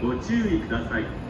ご注意ください。